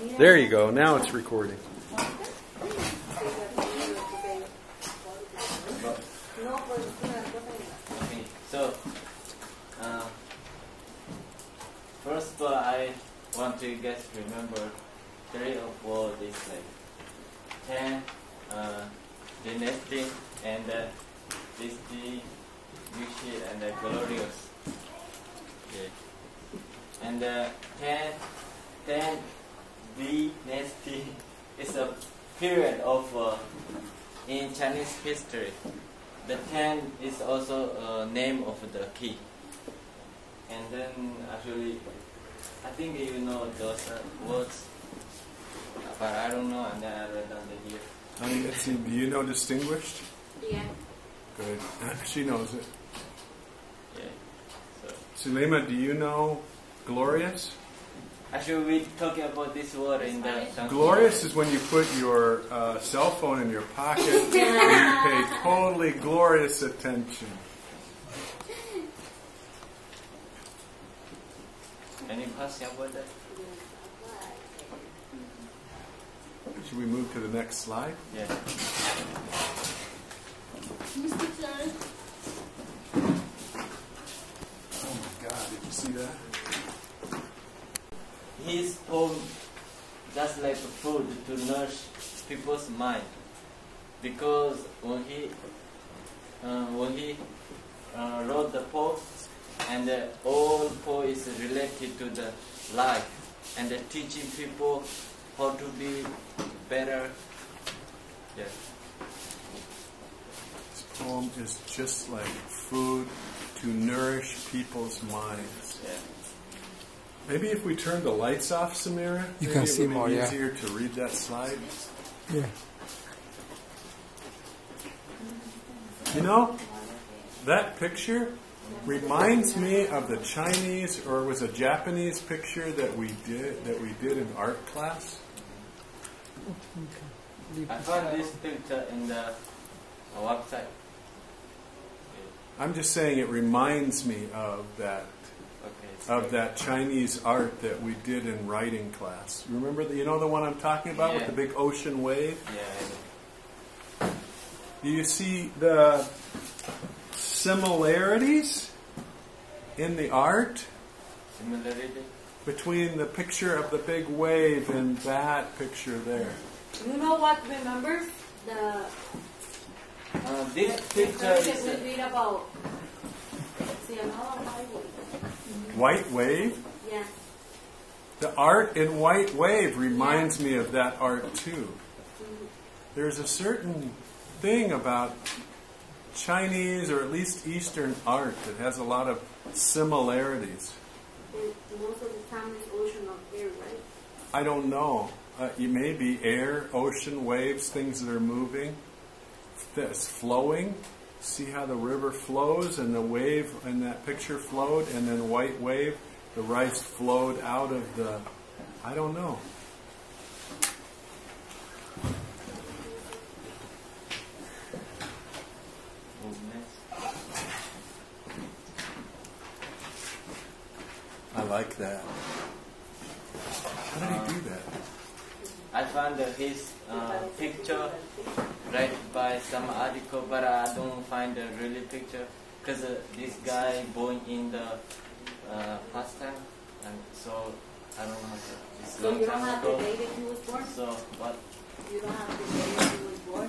There you go. Now it's recording. Okay, so uh, first of all, I want to guys remember three or four this like Tang uh, and uh, this the Vichy and uh, glorious. Yeah. And uh, Tang Tang dynasty is a period of uh, in Chinese history. The Tang is also a name of the key. And then actually, I think you know those uh, words, but I don't know, and then I read down the here. Um, let's see, do you know distinguished? Yeah. Good. She knows it. Yeah. Sulema, do you know glorious? Actually, we talking about this word in the Glorious is when you put your uh, cell phone in your pocket and you pay totally glorious attention. Any question about that? Should we move to the next slide? Yeah. Mr. Chan. Oh my God! Did you see that? His poem just like food to nourish people's mind. Because when he uh, when he uh, wrote the poem, and uh, all poem is related to the life and teaching people how to be better. Yeah. This poem is just like food to nourish people's minds. Yeah. Maybe if we turn the lights off, Samira, You maybe can it see would more, be yeah. easier to read that slide. Yeah. You know, that picture reminds me of the Chinese or was a Japanese picture that we did that we did in art class. I found this picture in the website. I'm just saying it reminds me of that Okay. it's of that Chinese art that we did in writing class. Remember the, you know the one I'm talking about with the big ocean wave? Yeah. Do you see the similarities in the art Similarity. between the picture of the big wave and that picture there? You know what? Remember the Uh, this the picture story is. that we read about Sienna Bible? White wave? Yeah. The art in white wave reminds me of that art too. There's a certain thing about Chinese or at least Eastern art that has a lot of similarities. And most of the time it's ocean up there, right? I don't know. Uh, it may be air, ocean, waves, things that are moving, that's flowing. See how the river flows and the wave in that picture flowed, and then white wave, the rice flowed out of the. I don't know. I like that. How did he do that? I found his uh, picture read by some article, but I don't find the really picture because uh, this guy born in the uh, past time, and so I don't know. It's So you don't have the ago. day that he was born? So what? You don't have the date that he was born?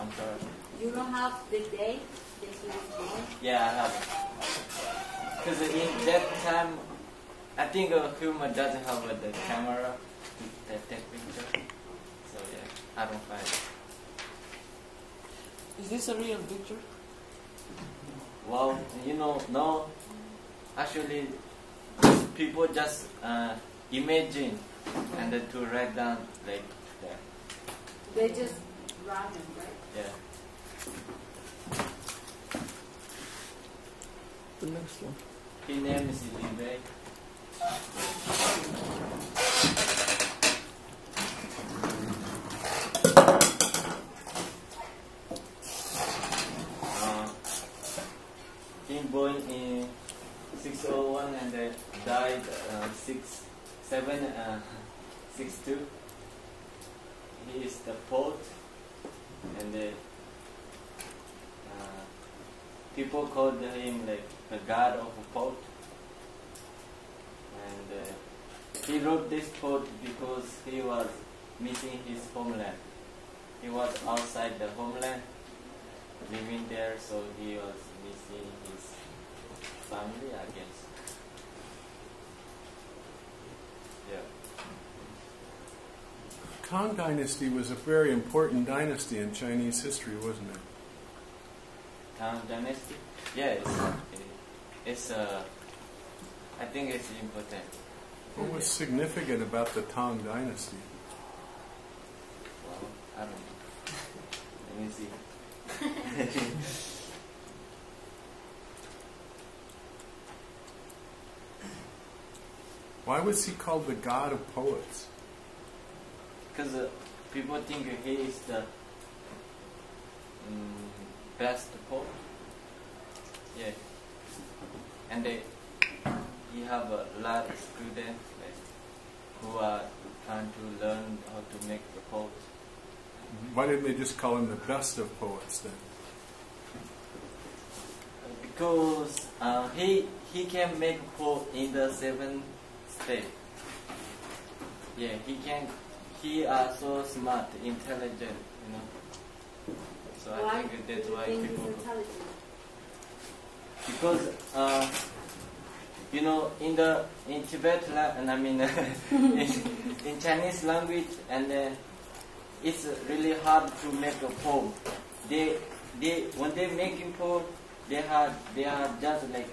I'm sorry. You don't have the date that he was born? Yeah, I have. Because in that time, I think a human doesn't have uh, the camera to take that picture. So yeah, I don't find it. Is this a real picture? Well, you know, no. Actually, people just uh, imagine and then to write down like that. They just random, right? Yeah. The next one. His name is Li Bai. Uh, he born in 601 and then died uh, 6 seven uh, six two. He is the poet, and the uh, people called him like the god of a poet. And uh, he wrote this poet because he was missing his homeland. He was outside the homeland, living there, so he was missing his family, I guess. Yeah. Tang Dynasty was a very important dynasty in Chinese history, wasn't it? Tang Dynasty? Yeah, it's, it's uh, I think it's important. What was significant about the Tang Dynasty? Well, I don't know. Let me see. Why was he called the god of poets? Because uh, people think he is the best poet. Yeah. And they, he have a lot of students like, who are trying to learn how to make the poets. Why didn't they just call him the best of poets then? Because uh, he he can make poet in the seven state. Yeah, he can. He are so smart, intelligent, you know. So I think that's why think people. Because uh, you know, in the in Tibet, and I mean, in, in Chinese language, and uh, it's really hard to make a poem. They they when they making poem, they have they are just like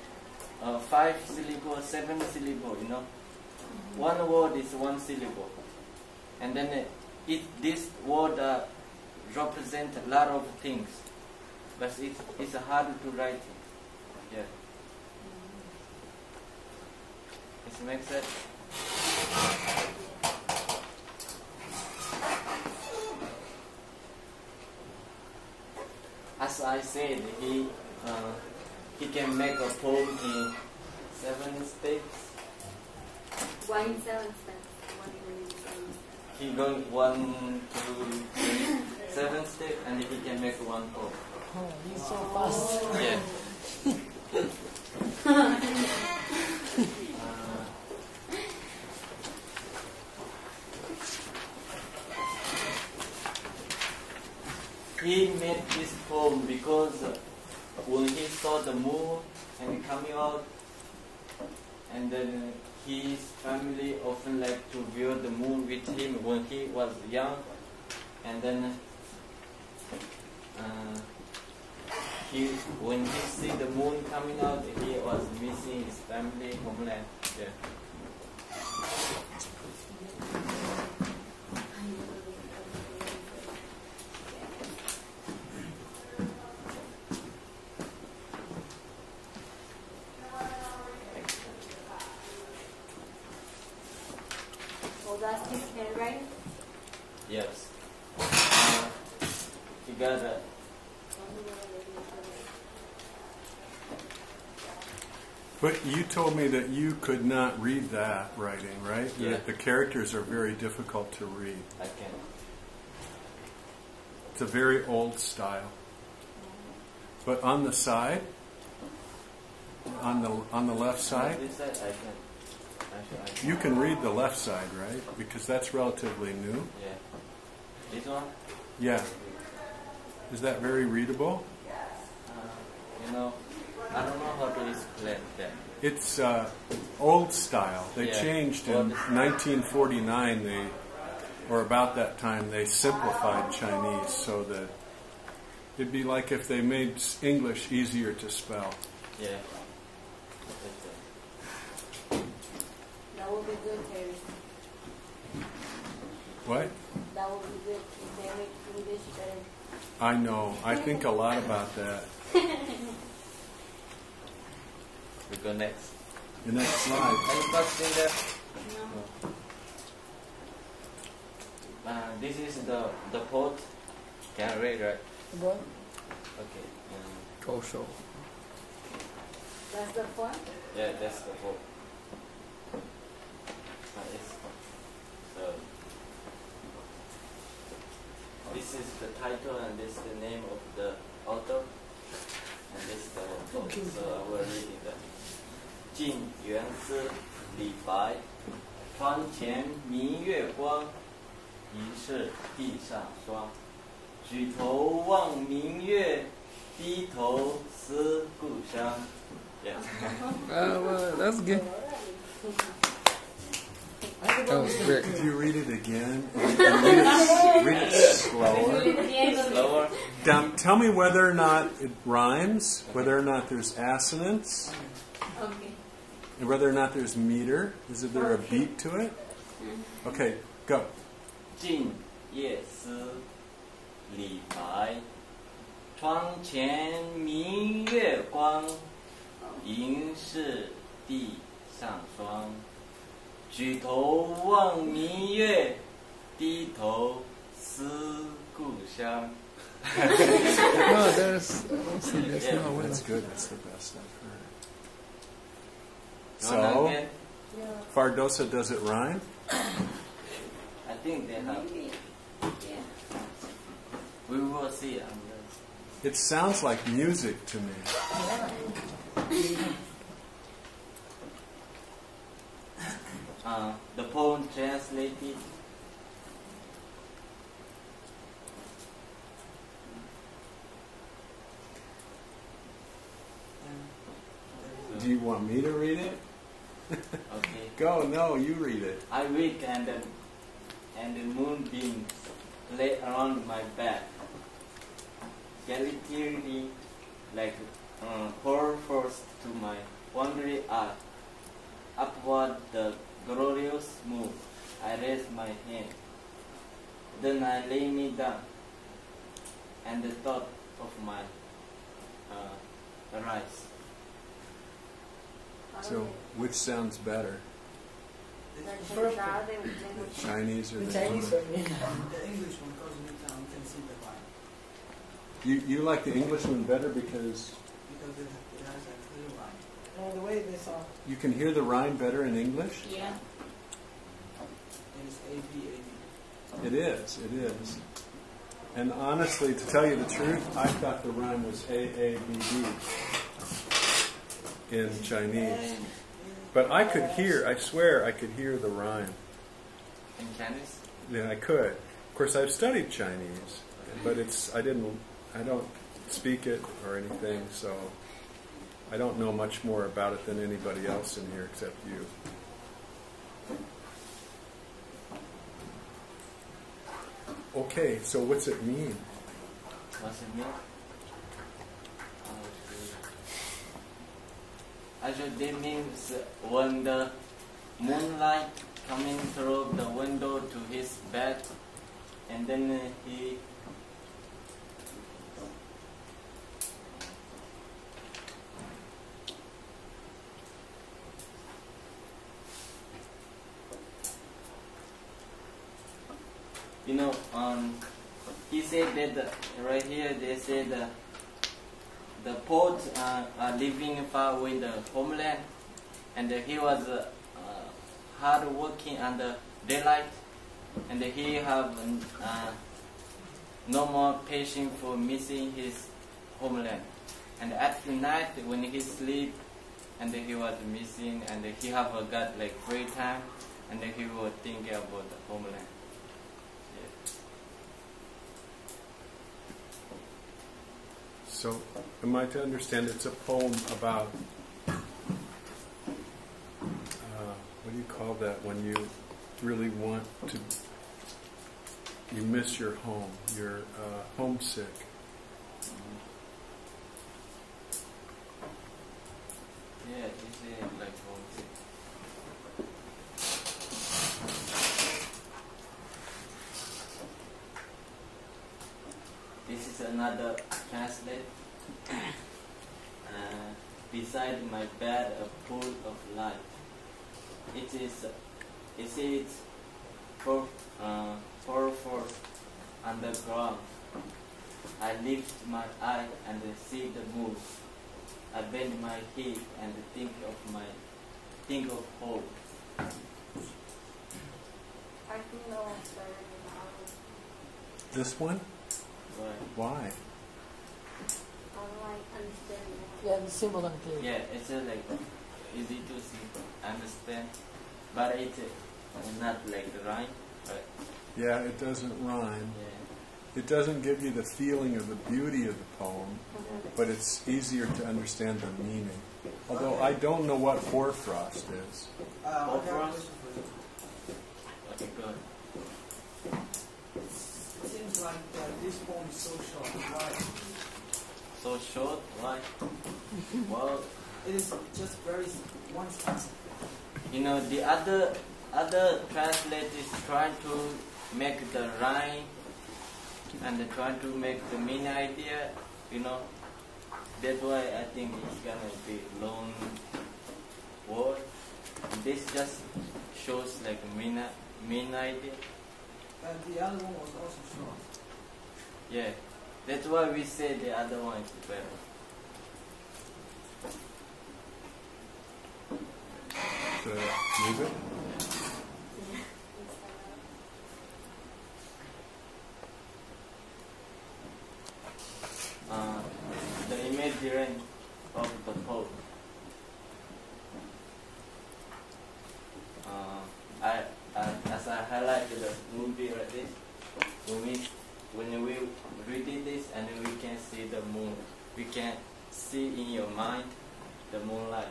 uh, five syllable, seven syllable. You know, one word is one syllable, and then uh, it this word uh, represent a lot of things, but it's it's hard to write. it. Yeah. Does it make sense? As I said, he uh, he can make a poem in seven states. Why in seven steps? Why in seven steps? He go one, two, three, seven steps, and he can make one poem. Oh, he's so fast. Yeah. Uh, he made this poem because uh, when he saw the moon and coming out, and then his family often like to view the moon with him when he was young, and then uh, he when he see the moon coming out, he was missing his family homeland. Yeah. Oh, that's his handwriting? Yes. Uh, a But you told me that you could not read that writing, right? Yeah. That the characters are very difficult to read. I can. It's a very old style. But on the side, on the on the left side, This side I can. Actually, I can. you can read the left side, right? Because that's relatively new. Yeah. This one. Yeah. Is that very readable? Uh, you know, I don't know how to explain that. It's uh, old style. They Yeah. changed in 1949. They, or about that time, they simplified Chinese so that it'd be like if they made English easier to spell. Yeah. That would be good, Terry. What? That would be good. If they make English better. I know. I think a lot about that. We go next. The next slide. Any question there? No. Uh, this is the the port. Can I read right? What? Okay. Um, Go show. That's the point? yeah, that's the port. Title and this is the name of the author. And this is the book. So I will read it. 晋元思李白，窗前明月光，疑是地上霜。举头望明月，低头思故乡。Yeah. Uh, well, that's good. I could That was great. Could you read it again? And read, it, read it slower. Slower. Now, tell me whether or not it rhymes, whether or not there's assonance, Okay. and whether or not there's meter. Is there a beat to it? Okay, go. 静夜思，李白。窗前明月光，疑是地上霜。 举头望明月，低头思故乡。 No, there's, that's, that's not well. That's good. That's the best I've heard. You wanna So, again? Fardosa, does it rhyme? I think they have. Maybe. Yeah. We will see. I'm It sounds like music to me. Uh, the poem translated. Do you want me to read it? Okay. Go. No, you read it. I wake and the, and the moonbeams play around my back. Galaxy like uh, pour forth to my wandering eye. Upward the glorious moon. I raise my hand. Then I lay me down, and the thought of my uh, arise. So, which sounds better, the Chinese or the the Chinese English? one. The English one because we can, can see the line You you like the English one better because because it, it has a clear line. No, the way they saw. Uh, you can hear the rhyme better in English. Yeah. It is A B A B. It is. It is. And honestly, to tell you the truth, I thought the rhyme was A A B B in Chinese. But I could hear. I swear, I could hear the rhyme. In Chinese? Yeah, I could. Of course, I've studied Chinese, but it's I didn't. I don't speak it or anything, so I don't know much more about it than anybody else in here except you. Okay, so what's it mean? What's it mean? Actually, it means when the moonlight coming through the window to his bed, and then he you know, um, he said that right here they said uh, the poet uh, are living far away the homeland, and he was uh, hard working under daylight, and he have uh, no more patience for missing his homeland. And at night when he sleep, and he was missing, and he have got like free time, and he was thinking about the homeland. Yeah. So, am I to understand it's a poem about uh, what do you call that when you really want to you miss your home, you're uh, homesick. Yeah, uh, like homesick. This is another translate. Uh, beside my bed, a pool of light. It is, it is pour, uh, pour forth underground. I lift my eye and see the moon. I bend my head and think of my think of home. I think no one's better than ours. This one? why. Why? How do understand? Yeah, the symbol and clear. Yeah, it's uh, like easy to see, understand, but it's uh, not like the rhyme. But Yeah, it doesn't rhyme. yeah, It doesn't give you the feeling of the beauty of the poem, but it's easier to understand the meaning. Although I don't know what hoarfrost is. Uh, I got a Overall? for you. okay, good. It seems like uh, this poem is so short. Why? So short, why? well, It is just very one stanza. you know the other other translate is trying to make the rhyme and trying to make the main idea. You know, that's why I think it's gonna be long word. This just shows like main main idea. And the other one was also short. Yeah, that's why we say the other one is better. Move it? uh, the imagery of the poem. Uh, I, I, as I highlighted the movie like this, when we, when we read this and we can see the moon, we can see in your mind the moonlight.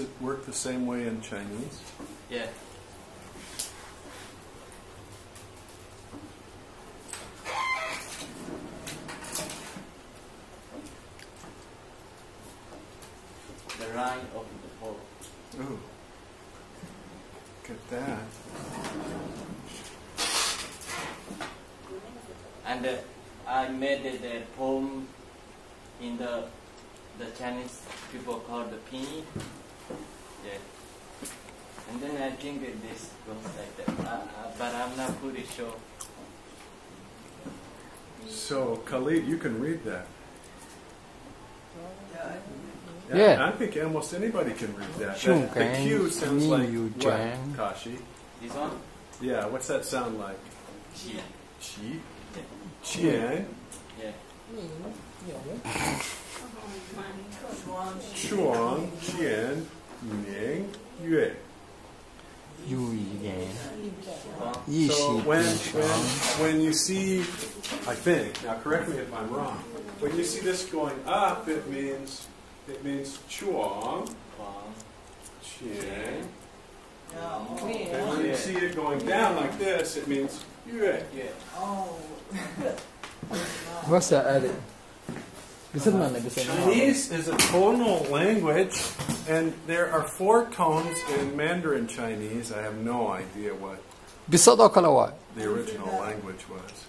Does it work the same way in Chinese? Yeah. The line of the poem. Ooh. Look at that. And uh, I made the, the poem in the the Chinese people call the pinyin. Yeah. And then I think that this goes like that. Uh, uh, but I'm not pretty sure. So, Khalid, you can read that. Yeah, Yeah. I think almost anybody can read that. Sure That- the can. Q sounds like You what. Kashi? This one? Yeah, what's that sound like? Qi. Qi? Qian? Yeah. Chuan, Chuang? Qian? so when, when, you see, I think, now correct me if I'm wrong, when you see this going up, it means, it means Chuang, Qian. And when you see it going down like this, it means Yue. Oh. What's that edit? Chinese is a tonal language, and there are four tones in Mandarin Chinese. I have no idea what Bisa tahu kalau what? the original language was.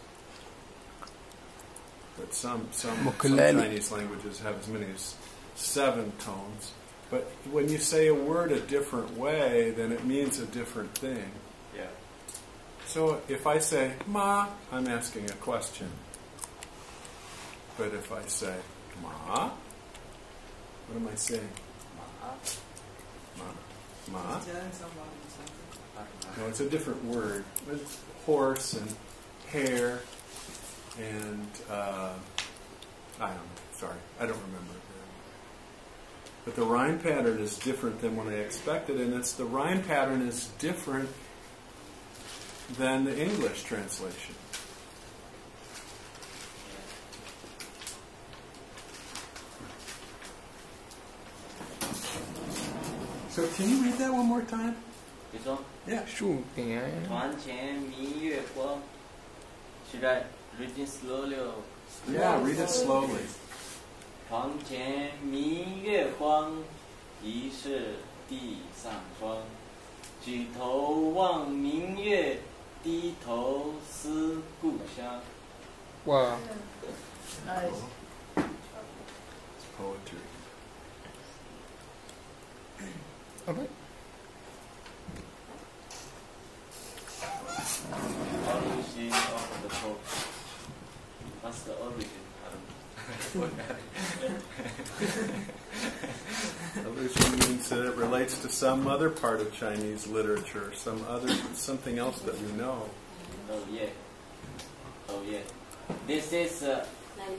But some, some, some Chinese languages have as many as seven tones. But when you say a word a different way, then it means a different thing. Yeah. So if I say ma, I'm asking a question. But if I say ma, what am I saying? Ma. Ma. Something. No, it's a different word. It's horse and hare and uh, I don't know. Sorry, I don't remember. But the rhyme pattern is different than what I expected, and it's the rhyme pattern is different than the English translation. can you read that one more time? This one? Yeah. 树点床前明月光. Should I read it slowly or? Yeah, read it slowly. 床前明月光，疑是地上霜。举头望明月，低头思故乡。 ว่า Nice. It's poetry. All right. The origin? means that it relates to some other part of Chinese literature, some other something else that we know. Oh yeah. Oh yeah. This is uh,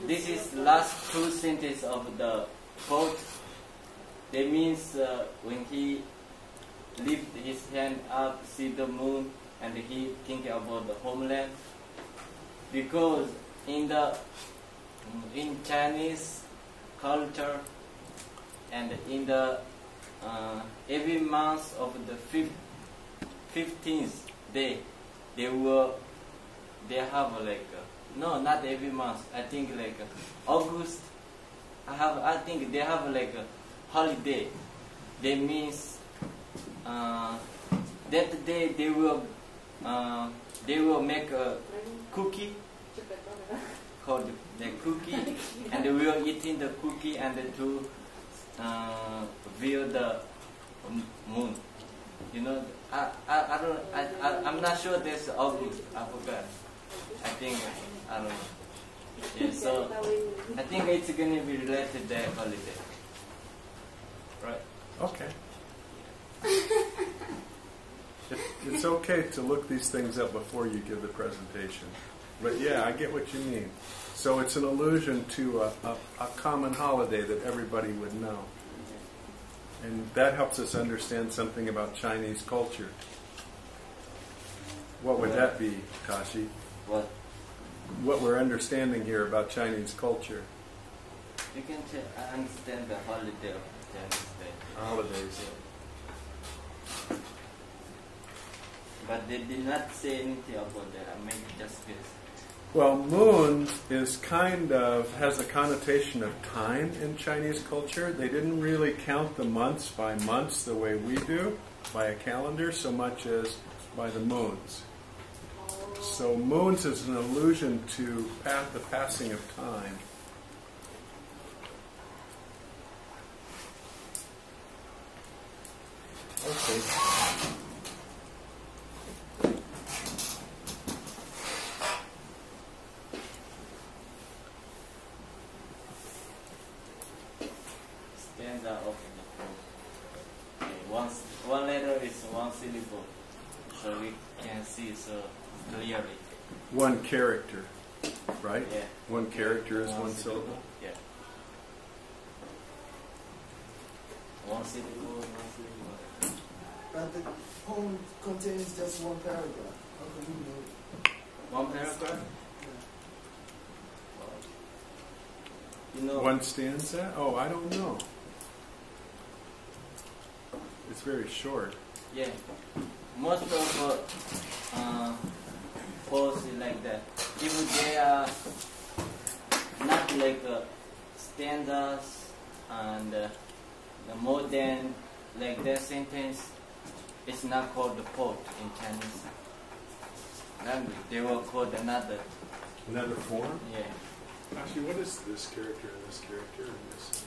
this is last two sentences of the quote that means uh, when he lift his hand up, see the moon, and he think about the homeland. Because in the in Chinese culture and in the uh, every month of the fif- fifteenth day, they will they have like uh, no not every month. I think like uh, August. I have I think they have like a holiday. That means uh, that day they will uh, they will make a cookie called the cookie and we will eating the cookie and to uh, view the moon. You know, I, I, I don't, I, I, I'm not sure there's August, I forgot. I think, I don't know. Yeah, so I think it's gonna be related to that holiday. Right? Okay. It, it's okay to look these things up before you give the presentation. But yeah, I get what you mean. So it's an allusion to a, a, a common holiday that everybody would know. And that helps us understand something about Chinese culture. What would that be, Kashi? What? What we're understanding here about Chinese culture, You can understand the holiday of Chinese Day. holidays. But they did not say anything about that. I made just guess. Well, moon is kind of has a connotation of time in Chinese culture. They didn't really count the months by months the way we do, by a calendar, so much as by the moons. So moons is an allusion to pa- the passing of time. Okay. Stanza of the. Okay, one, one letter is one syllable, so we can see so clearly. One character, right? Yeah. One character is one syllable. Yeah. One syllable, one syllable. But the poem contains just one paragraph. How can you know? One paragraph? You know, One? Oh, I don't know. It's very short. yeah, most of uh, poems is like that. If they are not like uh, standards and uh, the more than like that sentence, it's not called the poet in Chinese language. They will call another. Another form? Yeah. Actually, what is this character and this character and this?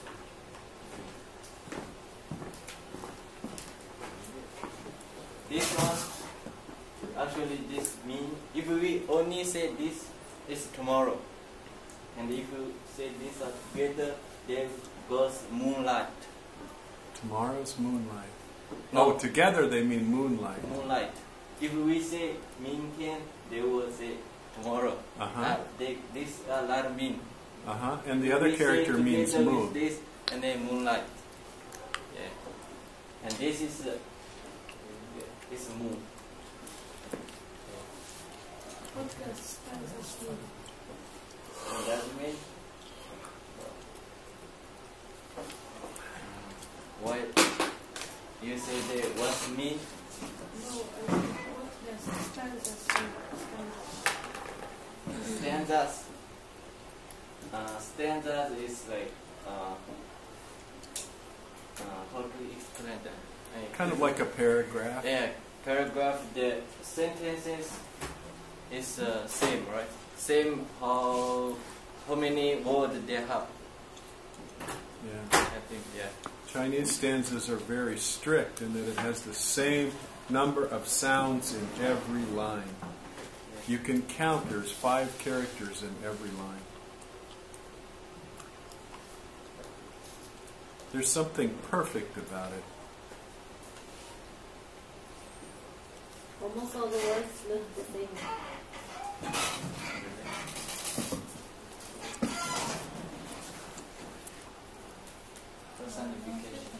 This one, actually, this mean if we only say this is tomorrow, and if you say this are together, there goes moonlight. Tomorrow's moonlight. No. Oh, together they mean moonlight. Moonlight. If we say 明天, they will say tomorrow. Uh huh. Uh, they, this a lot of mean. Uh huh. And the other we character means together with moon. This and then moonlight. Yeah. And this is uh, this is moon. What does stanzas mean? What does it mean? What you say that what's mean? No, I what does stanzas mean? Stanzas. Stanzas. Uh, stanzas is like uh, uh, how to explain that? I- Kind of like a paragraph. yeah, paragraph. The sentences is uh, same, right? Same how how many words they have. Yeah. I think yeah. Chinese stanzas are very strict in that it has the same number of sounds in every line. You can count, there's five characters in every line. There's something perfect about it. Almost all the words look the same. Personification.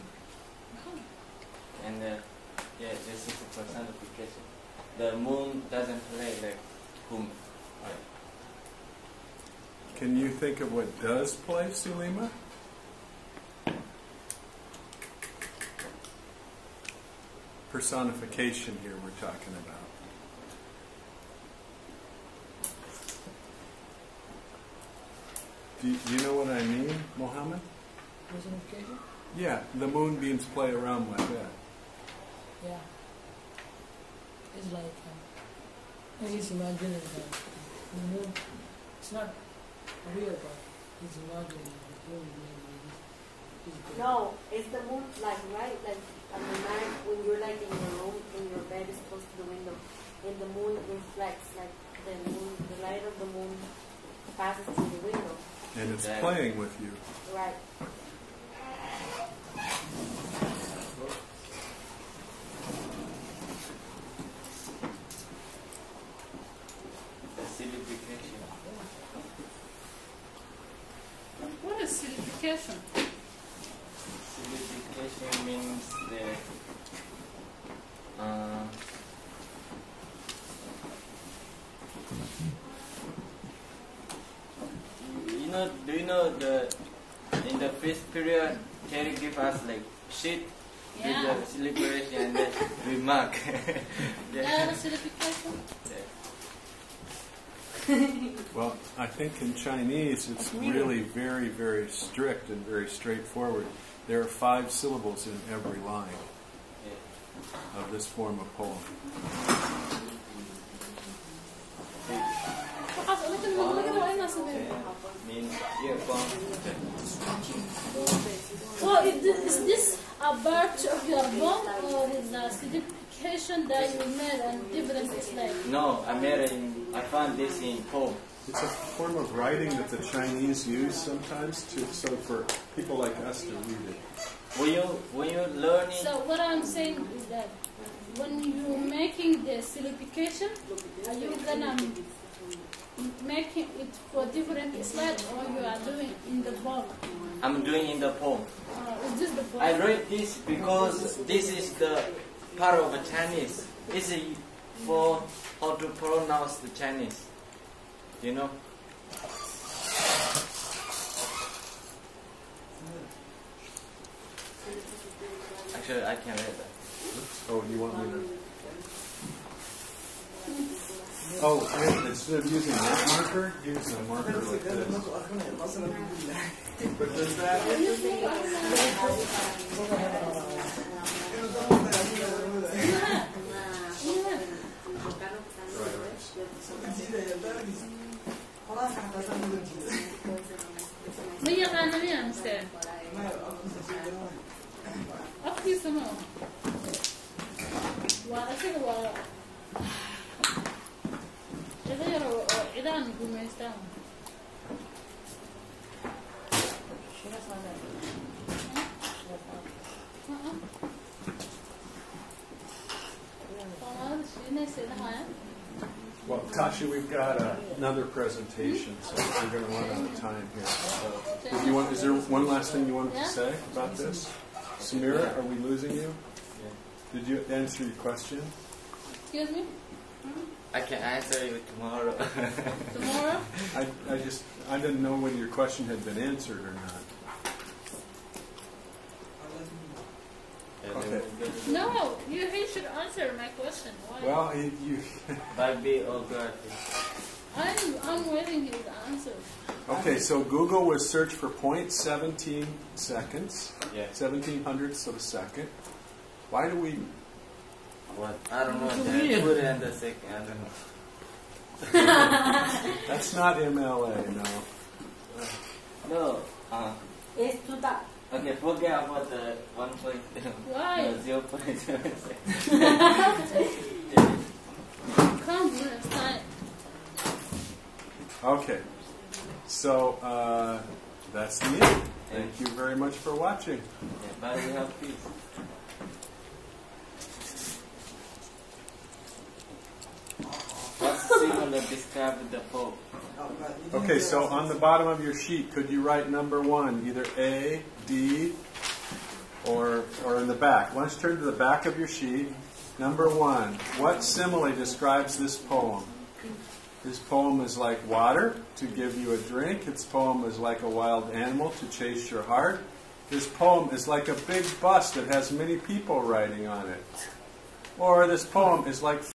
Uh-huh. And uh, yeah, this is a personification. The moon doesn't play like whom. Can you think of what does play, Sulima? Personification here we're talking about. Do you, do you know what I mean, Mohammed? Personification? Yeah, the moonbeams play around like that. Yeah. It's like, uh, I just imagine it, uh, the moon, it's not real, but it's imaginary. The moon is. No, it's the moon, like right, like at the night when you're like in your room, in your bed is close to the window, and the moon reflects like the moon, the light of the moon passes through the window, And it's Exactly. playing with you. right? The signification. What is signification? Signification means the uh, you know do you know the in the first period Terry give us like sheet Yeah. with celebration and well, I think in Chinese it's really very, very strict and very straightforward. There are five syllables in every line of this form of poem. Well, is this a part of your book or is a signification that you made and different is like? No, I made it in, I found this in poem. It's a form of writing that the Chinese use sometimes to so for people like us to read it. When you when you learn So what I'm saying is that when you're making the signification, are you gonna making it for different slides or you are doing in the book? I'm doing in the poem. Uh, is this the book? I read this because this is the part of the Chinese. It's a, for how to pronounce the Chinese. You know? Actually, I can't read that. Oh, you want me to? Oh, yeah, instead of using that marker, use a marker like this. But does that? ma yaqaana miya mise afkiisa ma waa isaga Well, Tasha, we've got uh, another presentation, so we're going to run out of time here. So, you want? Is there one last thing you wanted to say about this? Samira, are we losing you? Did you answer your question? excuse me I can answer you tomorrow. tomorrow I, I just I didn't know whether your question had been answered or not. Okay. no you he should answer my question why Well, you, you Bibliography. I'm I'm waiting his answer okay? So Google was search for 0.17 seconds, Yeah. 17 hundredths of a second. Why do we? What? I don't know. It's They weird. put it in the second. I don't know. That's not MLA, no. No. Uh, Es tu ta. okay, forget about the one. Why? No, zero point seven seconds. come next time Okay, so uh, that's the end. Thank you very much for watching. Yeah, but we have peace. The Pope? Okay, so on the bottom of your sheet, could you write number one, either A, D, or, or in the back. You turn to the back of your sheet? Number one, what simile describes this poem? This poem is like water to give you a drink. This poem is like a wild animal to chase your heart. This poem is like a big bus that has many people riding on it. Or this poem is like